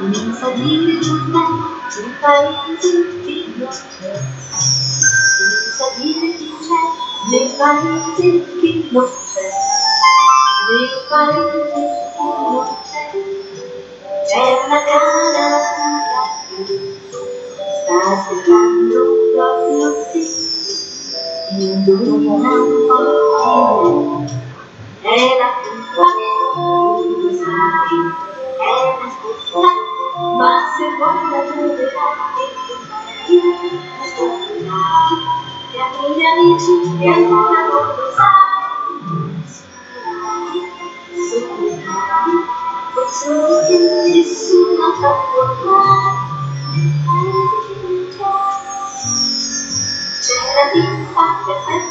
Non salire con me in paesi di notte. Non salire chi c'è nei paesi di notte. Nei paesi di notte. C'è una cara sta aspettando proprio te. Io non ho 我们站在世界的中央，大声唱。扬起扬起翅膀，飞的山。我们，我们唱，飞向更远的山。在昨天，你是我的伙伴，我们一起飞。